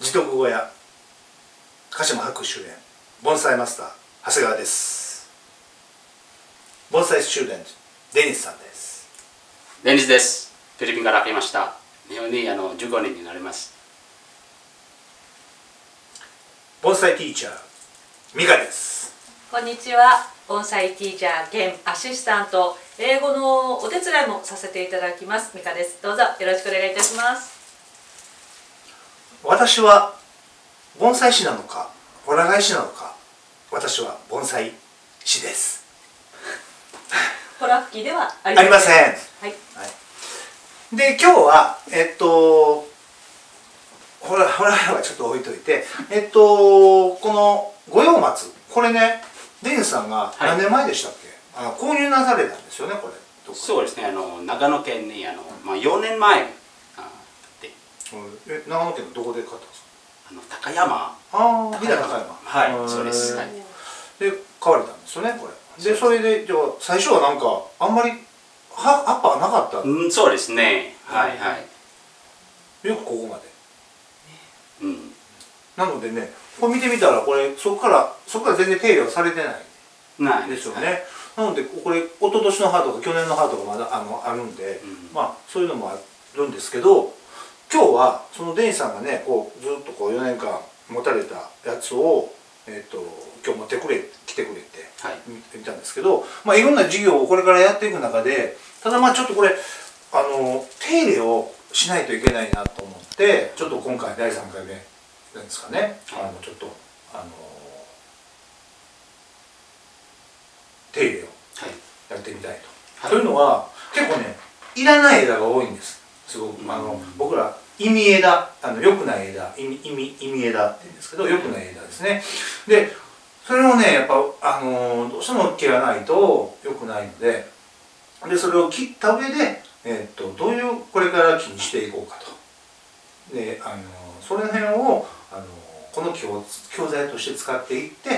自読小屋鹿島博主演盆栽マスター長谷川です盆栽スチューデントデニスさんですデニスです。フィリピンから来ました。日本にあの15年になります。盆栽ティーチャーミカですこんにちは。盆栽ティーチャー兼アシスタント、英語のお手伝いもさせていただきます。ミカです。どうぞよろしくお願いいたします。私は盆栽師なのかホラガイ師なのか私は盆栽師ですホラ吹きではありませんはい。で今日はえっとほらほらはちょっと置いといてえっとこの五葉松。これねデニスさんがはい。何年前でしたっけ、あの購入なされたんですよねこれ。そうですね。あの長野県にあのまあ4年前。あで。うん。え長野県のどこで買ったんですか？あの高山。ああ飛騨高山。はい。そうです。はい。で買われたんですよねこれ。でそれでじゃあ最初はなんかあんまりは葉っぱがなかった？うんそうですね。はいはい。よくここまで。うん。なのでねこれ見てみたらこれそこからそこから全然手入れはされてないないですよね、なのでこれ一昨年の歯とか去年の歯とかまだあのあるんで、うん。まあそういうのもあるんですけど今日はそのデニスさんがねこうずっとこう4年間持たれたやつを、えー、と今日持ってくれ来てくれて見たんですけど、まあ、いろんな事業をこれからやっていく中でただまあちょっとこれあの手入れをしないといけないなと思ってちょっと今回第3回目なんですかね。あのちょっとあの手入れをはい。やってみたいと。はい。というのは結構ねいらない枝が多いんです。すごく、うん。あの僕ら意味枝あの良くない枝意味意味意味枝って言うんですけど良くない枝ですね。でそれをねやっぱあのどうしても切らないと良くないのででそれを切った上で、えっとどういうこれから木にしていこうかと。であのその辺をあのこの教教材として使っていって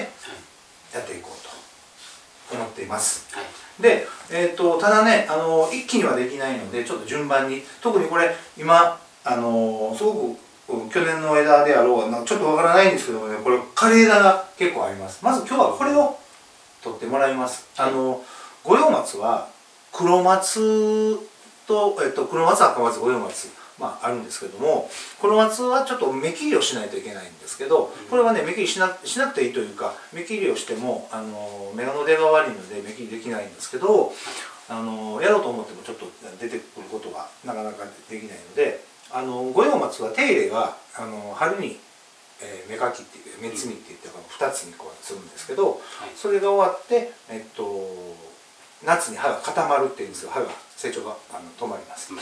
やっていこうと思っています。はい。で、えー、とただねあの一気にはできないのでちょっと順番に特にこれ今あのすごくうん去年の枝であろうなちょっとわからないんですけどもねこれ枯れ枝が結構ありますまず今日はこれを取ってもらいますあの五葉松は黒松と、えっと黒松赤松五葉松まああるんですけども黒松はちょっと目切りをしないといけないんですけどこれはね目切りしなしなくていいというか目切りをしてもあの目の出が悪いので目切りできないんですけどあのやろうと思ってもちょっと出てくることがなかなかできないのであの五葉松は手入れはあの春に、えー芽かきっていう芽摘みって言ってこの2つにこうするんですけど、はいそれが終わって、えっと、夏に葉が固まるっていうんですよ。葉が成長があの止まります。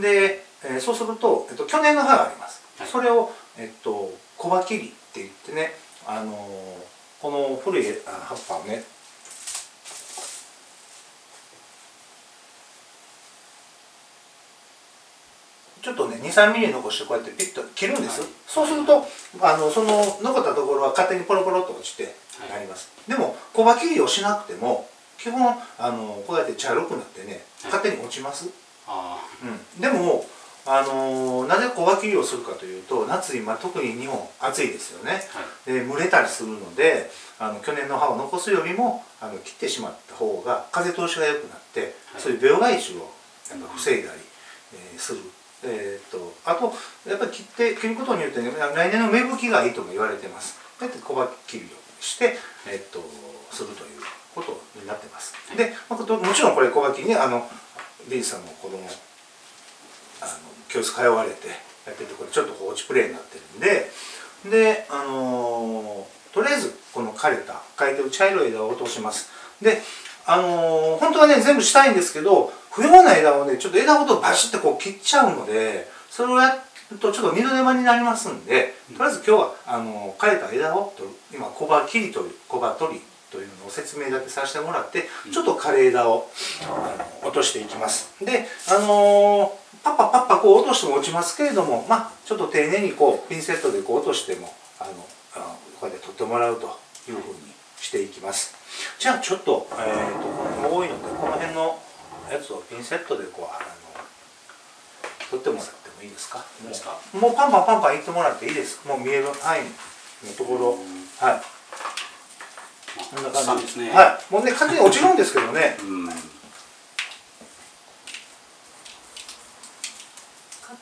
で、えーそうすると、えっと、去年の葉があります、はい。それを、えっと、小葉切りって言ってね、あのーこの古いあ葉っぱをねちょっとね23ミリ残してこうやってピッと切るんです、はい。そうするとあのその残ったところは勝手にポロポロっと落ちてなります、でも小葉切りをしなくても基本あのこうやって茶色くなってねはい勝手に落ちます、あうん、でも、あのーなぜ小分けりをするかというと夏今特に日本暑いですよねあ。はい。で蒸れたりするのであの去年の葉を残すよりもあの切ってしまった方が風通しが良くなって、はいそういう病害虫をやっぱ防いだり、えーする。えー、とあとやっぱり切って切ることによって、ね、来年の芽吹きがいいとも言われてます。こうやって小分けりをして、えー、とするということになってます。で、まあもちろんこれ小分けにねあのリーさんの子供あの教室通われてやっててこれちょっとこう落ちプレイになってるんでであのーとりあえずこの枯れた枯れてる茶色い枝を落としますであのー本当はね全部したいんですけど不要な枝をねちょっと枝ごとバシッとこう切っちゃうのでそれをやるとちょっと二度手間になりますんでとりあえず今日はあの枯れた枝を取る今小葉切りという小葉取りというのを説明だけさせてもらってちょっと枯れ枝を落としていきます。であのーパッパパッパこう落としても落ちますけれどもまあちょっと丁寧にこうピンセットでこう落としてもあのあのこうやって取ってもらうというふうにしていきます。じゃあちょっと,、えー、とこの多いのでこの辺のやつをピンセットでこうあの取ってもらってもいいですか？いいですか？もうパンパンパンパンいってもらっていいです？もう見える範囲のところ。はいこんな感じですね。はい。もうね完全に落ちるんですけどね。うん。勝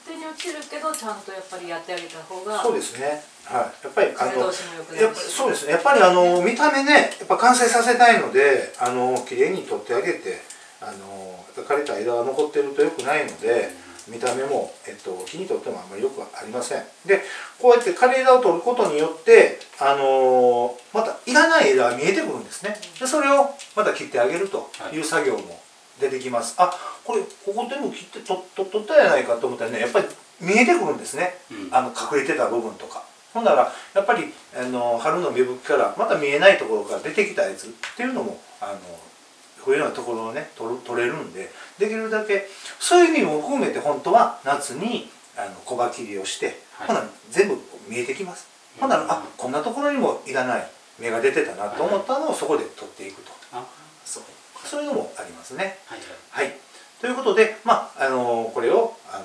手に落ちるけどちゃんとやっぱりやってあげた方がそうですね。はい。やっぱりあのそうですね。やっぱりあの見た目ねやっぱ完成させたいのであの綺麗に取ってあげてあの枯れた枝が残ってると良くないので見た目も、えっと、木にとってもあんまり良くありません。でこうやって枯れ枝を取ることによってあのまたいらない枝が見えてくるんですね。でそれをまた切ってあげるという作業も出てきます、あこれここ全部切ってとと取ったやないかと思ったらねやっぱり見えてくるんですね。うん。あの隠れてた部分とか。ほんならやっぱりあの春の芽吹きからまた見えないところから出てきたやつっていうのもあの冬のところをね取る取れるんでできるだけそういう意味も含めて本当は夏にあの小葉切りをして、はい。ほな全部見えてきます、ほんならあこんなところにもいらない芽が出てたなと思ったのをそこで取っていくと、あ。そう。そういうのもありますね。はい。はい。はい、ということで、まああのこれを、あの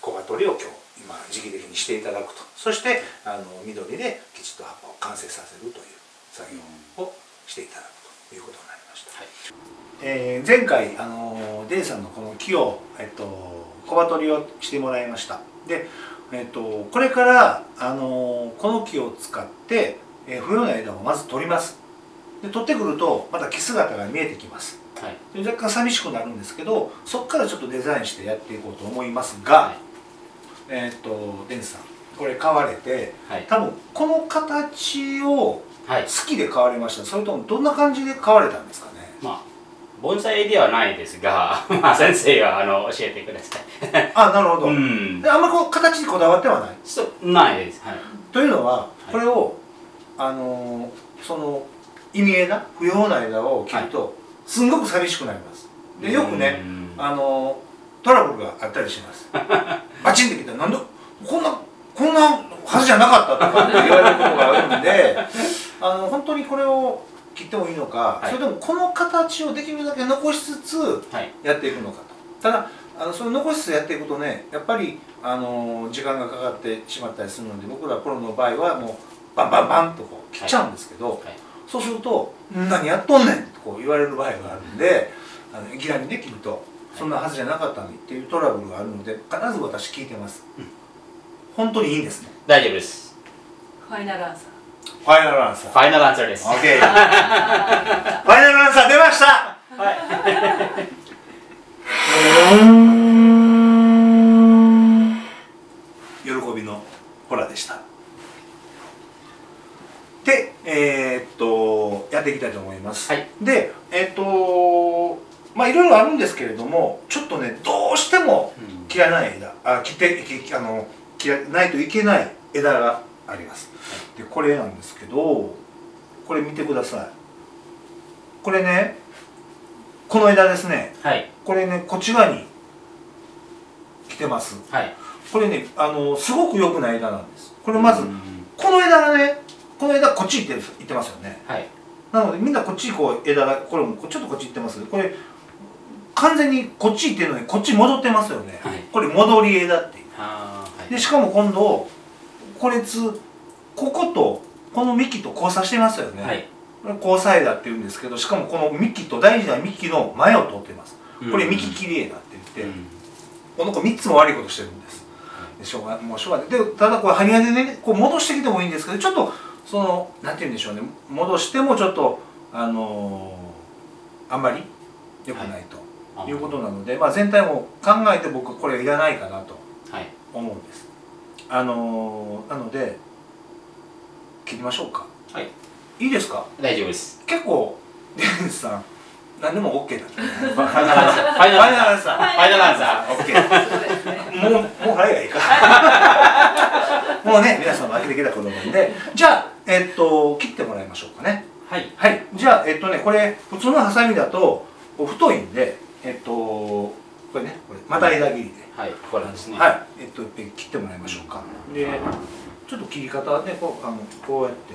小葉取りを今日今時期的にしていただくと。そしてあの緑できちっと葉っぱを完成させるという作業をしていただくということになりました、はい。えー前回、あのデイさんのこの木を、えっと、小葉取りをしてもらいました。で、えっと、これから、あのこの木を使って、えー不要な枝をまず取ります。で取ってくるとまた木姿が見えてきます。はい。で若干寂しくなるんですけどそこからちょっとデザインしてやっていこうと思いますが、えーっとデンスさんこれ買われてはい。多分この形をはい。好きで買われました。それともどんな感じで買われたんですかね？まあ盆栽ではないですが、まあ、先生があの教えてください。あなるほど、うん。であんまりこう形にこだわってはない？そうないです。はい。というのはい。これを、あのーその意味枝不要な枝を切ると、すんごく寂しくなります。でよくね、うん。あのトラブルがあったりします。バチンってきたらなんでこんなこんなはずじゃなかったとかって言われることがあるんで あの本当にこれを切ってもいいのか、はい。それともこの形をできるだけ残しつつはい。やっていくのかと。ただあのそれ残しつつやっていくとねやっぱりあの時間がかかってしまったりするので僕らプロの場合はもうバンバンバンとこう切っちゃうんですけど、はい。そうすると「何やっとんねん」とこう言われる場合があるんであのいきなりね切ると「そんなはずじゃなかったのに」っていうトラブルがあるので必ず私聞いてます、うん本当にいいんですね。大丈夫です。ファイナルアンサファイナルアンサー。ファイナルアンサーです。OK ファイナルアンサー出ました。はい。喜びのホラでした。でえーっとやっていきたいと思います、はい。でえーっとまあいろいろあるんですけれどもちょっとねどうしてもうん。切らない枝あ切ってきあの切らないといけない枝があります。でこれなんですけどこれ見てください。これねこの枝ですね。はい。これねこっち側に来てます。はい。これねあのすごく良くない枝なんです。これまずうん。この枝がねこの枝こっち行ってる行ってますよね。はい。なのでみんなこっちこう枝がこれもちょっとこっち行ってます。これ完全にこっち行ってるのにこっち戻ってますよね、はい。これ戻り枝ってでしかも今度これつこことこの幹と交差してますよね、はい。交差枝っていうんですけどしかもこの幹と大事な幹の前を通っています。これ幹切り枝って言って、うん。この子3つも悪いことしてるんです。でしょうがもうしょうがない。でただこれ針金でねこう戻してきてもいいんですけどちょっとそのなんて言うんでしょうね。戻してもちょっとあのーあんまり良くないと、はい。い、うことなので、まあ、全体も考えて僕これいらないかなと。はい思うんです。あのーなので切りましょうか。はい。いいですか？大丈夫です。結構デンスさん何でも OK だねファイナルアンサー。ファイナルアンサー。ファイナルアンサー。OK もう、もう早いがいいか。もうね、皆さんも飽きてきた子供なんで、じゃあ、えっと、切ってもらいましょうかね。はい。はい。じゃあ、えっとね、これ、普通のハサミだと、太いんで、えっと、これね、これ、また枝切りで。はい。これですね。はい。えっと、切ってもらいましょうか。で、ちょっと切り方はね、こう、あの、こうやって、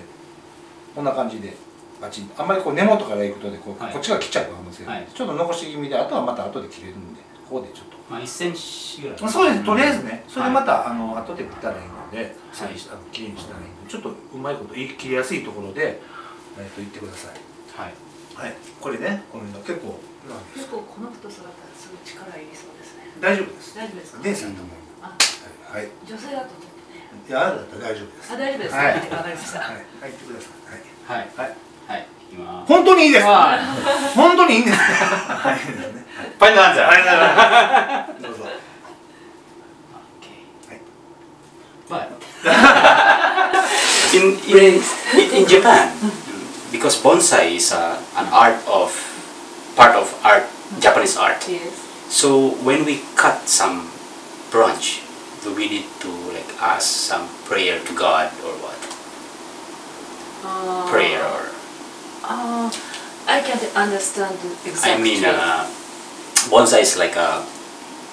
こんな感じでバチンあんまりこう根元からいくとねこう、はい。こっちが切っちゃうかもしれない、はい。ちょっと残し気味であとはまた後で切れるんでここでちょっと。まあ1センチぐらい。まあそうです。とりあえずねそれでまはた、あの後で切ったらいいので整理したきれいにしたらいいのでちょっとうまいことい切りやすいところで、えー、と言ってください。はい。はい。これねこれの結構結構この太さだったらすごい力いりそうですね。大丈夫です。大丈夫ですか？デンさんと思いあ。ますはい、はい、女性だと思ってね。いやあなただったら大丈夫です。あ大丈夫ですか？はい。はかりました。はい、はい、言ってください。はい。はい、はい、はいいきます。本当にいいですはい。本当にいいんですはい。ねファイナルアンサー。はいはいはいどうぞ。Okay. Right. But in, in, in, in Japan, because bonsai is uh, an art of part of art, Japanese art. Yes. So when we cut some branch, do we need to like ask some prayer to God or what? Uh, Prayer or Uh, I can't understand exactly. I mean, uh, bonsai is like a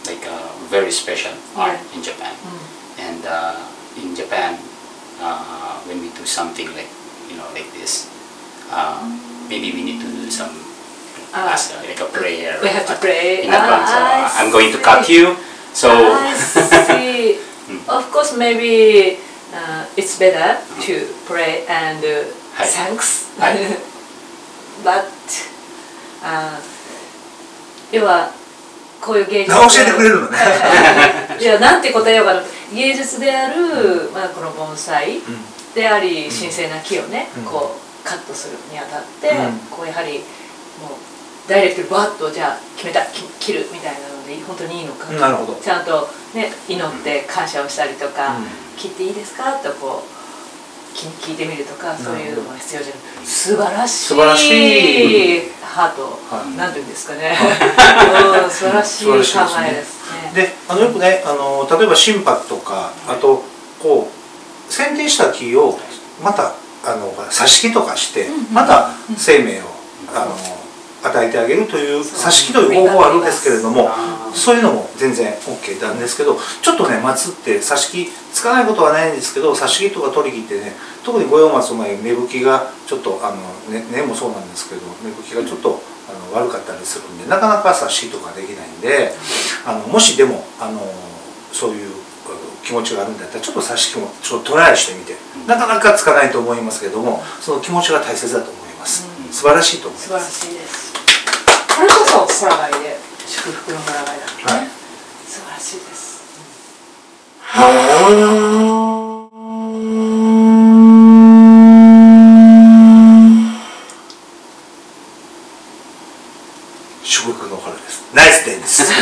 like a very special art Yeah. in Japan. Mm. and uh, in Japan, uh, when we do something like you know like this, uh, maybe we need to do some Ah. as like a prayer. We have to pray. in advance. Ah, uh, I'm going to cut you, so. Mm. of course, maybe uh, it's better to pray and uh, thanks. But uh, 要はこういう芸術教えてくれるのねいやなんて答えようかな芸術である、まあ、この盆栽であり神聖な木をね、うんこうカットするにあたって、うんこうやはりもうダイレクトにバッとじゃあ決めたき切るみたいなので本当にいいのか。なるほど。ちゃんとね祈って感謝をしたりとか、うん。切っていいですか？とこうき聞いてみるとかそういうのが必要じゃない。素晴らしい素晴らしい。ハート、はいなんていうんですかね、うん素晴らしい考素晴らしいですね。えですね。であのよくねあの例えば心拍とかあとこう剪定した木をまたあの挿し木とかしてうんうん。また生命をあの与えてあげるという挿し木という方法はあるんですけれどもそう。いうのも全然 OK なんですけどちょっとね松って挿し木つかないことはないんですけど挿し木とか取り木ってね特に五葉松の前芽吹きがちょっとあの、ね、根もそうなんですけど芽吹きがちょっとあの悪かったりするんでなかなか挿し木とかできないんであのもしでもあのそういう気持ちがあるんだったらちょっと挿し木もちょっとトライしてみてなかなかつかないと思いますけどもその気持ちが大切だと思います。うん。素晴らしいと思い素晴らますしいです。これこそホラ貝で祝福のホラ貝だってね、はい素晴らしいです。祝福の春ですナイスデンです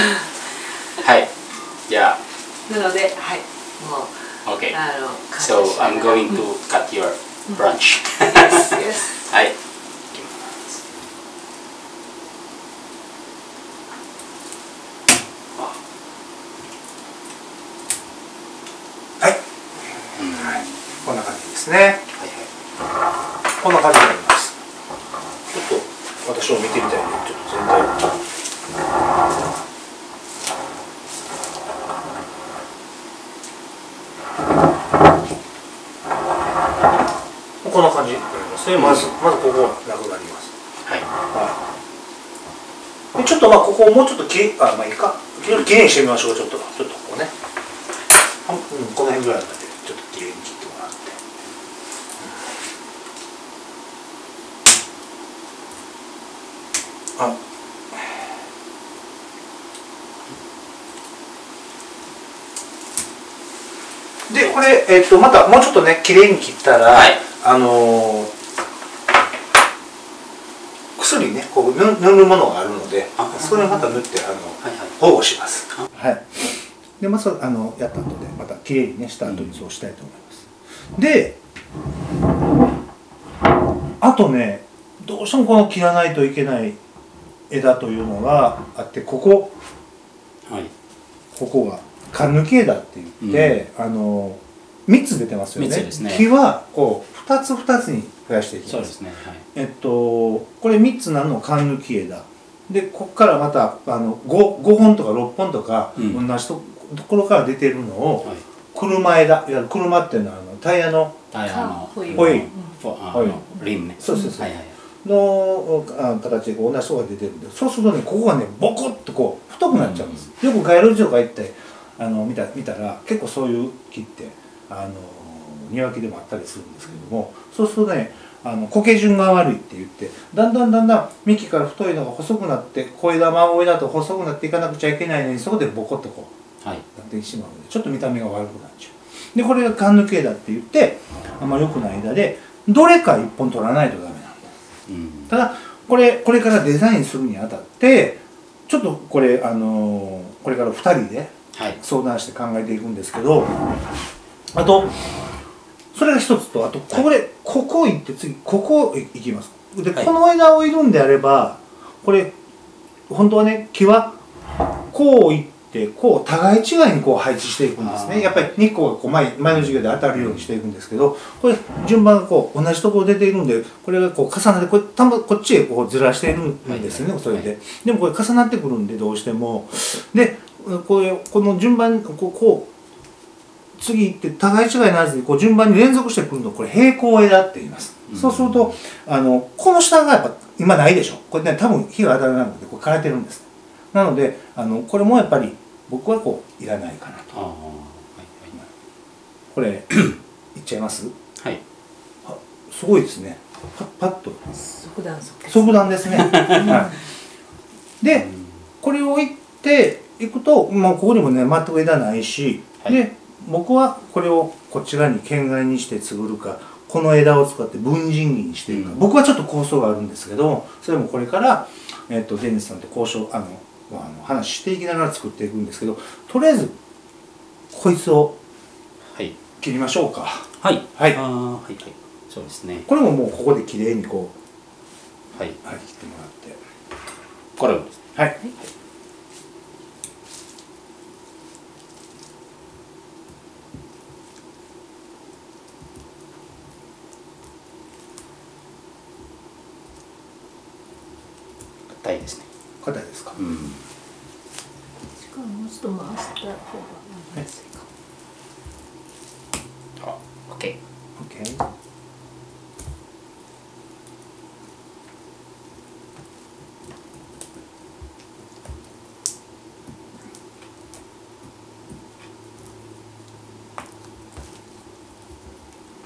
はい。じゃなので、はい、もうあ、OK。あの So I'm going to cut your branch. Yes, yes. はい。はい、うんはい。こんな感じですね。はい。こんな感じになります。ちょっと私も見てみたいちょっと全体こんな感じになりますね。まずまずここはなくなります。はい。はいでちょっとまあここをもうちょっときあまあいいか。きれいにしてみましょう。ちょっとちょっとここね。あうん、この辺ぐらいまでちょっときれいに切ってもらってあ。でこれ、えっとまたもうちょっとねきれいに切ったら、はい。あのー薬ねこう塗塗るものがあるのであ。それをまた塗ってあのはいはい。保護します。あ。はい。でまずあのやった後でまたきれいにねした後にそうしたいと思います、であとねどうしてもこの切らないといけない枝というのがあってここはい。ここが缶抜き枝って言って、あの3つ出てますよね。三つですね。木はこう2つ2つに増やしていきまそうですすね。はい。えっとこれ3つなの缶抜き枝。でここからまたあの 5, 5本とか6本とか、うん。同じとところから出てるのをはい。車枝いわ車っていうのはあのタイヤのタイヤのホイール。ホイールリムね。そうそうそう。はいはいのあ形で同じ層が出てるんでそうするとねここがねボコッとこう太くなっちゃうんです、よく街路樹とか行ってあの見た見たら結構そういう木ってあの庭木でもあったりするんですけどもそうするとねあの苔順が悪いって言ってだんだんだんだん幹から太いのが細くなって小枝真上だと細くなっていかなくちゃいけないのにそこでボコッとこうはい。なってしまうのでちょっと見た目が悪くなっちゃう。でこれがカン抜け枝って言ってあんま良くない枝でどれか一本取らないとダメただこれこれからデザインするにあたってちょっとこれあのーこれから2人ではい。相談して考えていくんですけどあとそれが一つとあとこれ、ここ行って次ここ行きます。で、はい。この枝をいるんであればこれ本当はね木はこう行ってこう互い違いにこう配置していくんですね。やっぱり日光がこう前前の授業で当たるようにしていくんですけどこれ順番がこう同じところ出ているんでこれがこう重なってこれたまこっちへこうずらしているんですよね、はいそれで、でもこれ重なってくるんでどうしても。でこれこの順番こうこう次行って互い違いならずにこう順番に連続してくるのをこれ平行枝って言います、うん。そうするとあのこの下がやっぱ今ないでしょ。これね多分火が当たらないのでこれ枯れてるんです。なのであのこれもやっぱり僕はこういらないかなと。ああはいこれ いっちゃいます？はい。はいすごいですね。パッパッと。即断即即断ですね、はい、でうんこれを置いていくと、まあ、ここにもね全く枝ないし、はい。で僕はこれをこっち側に県外にして継ぐるかこの枝を使って分人木にしていくか、うん。僕はちょっと構想があるんですけどそれもこれから、えっとデニスさんと交渉あのあの話していきながら作っていくんですけどとりあえずこいつをはい。切りましょうか。はい。はい。ああはいはい。そうですね。これももうここで綺麗にこはい。うはい切ってもらって。これをですね。はい。硬いですね硬いですか、うんしかももうちょっと回した方がいいですか。あ OK OK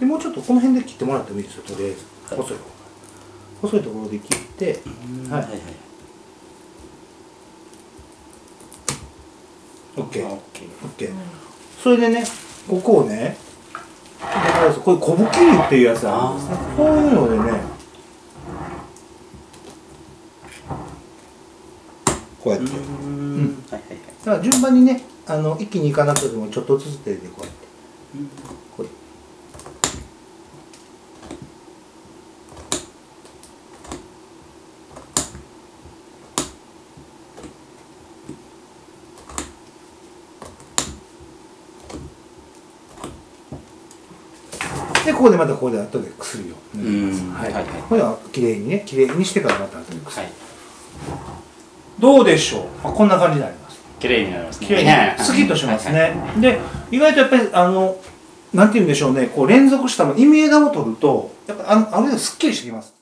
でもうちょっとこの辺で切ってもらってもいいですよとりあえず、はい。細い方。細いところで切って。はいはいはい OK OK OK それでねここをねこれ小ぶきりっていうやつあるんですね。こういうのでねこうやって、うーん。はいはいはいだから順番にねあの一気にいかなくてもちょっとずつ手でこうやって。これここでまたここで後で薬を塗ります。うん。はい、はいはい。これはきれいにねきれいにしてからまた後で。薬、はい。どうでしょう、まあ、こんな感じになります。綺麗になりますね。綺麗に。スキッとしますね、で意外とやっぱりあのなんて言うんでしょうね。こう連続したの意味枝を取るとやっぱあのある程度すっきりしてきます